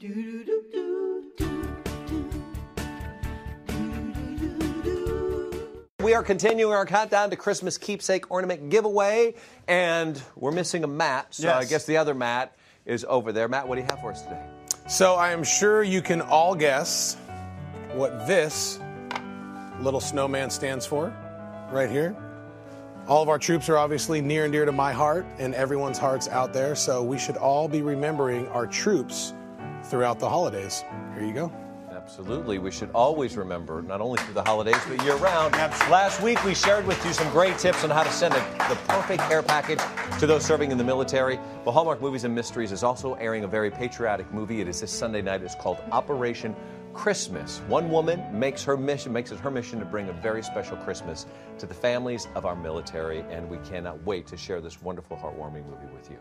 We are continuing our countdown to Christmas keepsake ornament giveaway, and we're missing a Matt. So I Yes. guess the other Matt is over there. Matt, what do you have for us today? So I am sure you can all guess what this little snowman stands for right here. All of our troops are obviously near and dear to my heart and everyone's hearts out there, so we should all be remembering our troops throughout the holidays. Here you go. Absolutely. We should always remember, not only through the holidays, but year round. Last week, we shared with you some great tips on how to send a, the perfect care package to those serving in the military. Well, Hallmark Movies and Mysteries is also airing a very patriotic movie. It is this Sunday night. It's called Operation Christmas. One woman makes her mission, makes it her mission to bring a very special Christmas to the families of our military, and we cannot wait to share this wonderful, heartwarming movie with you.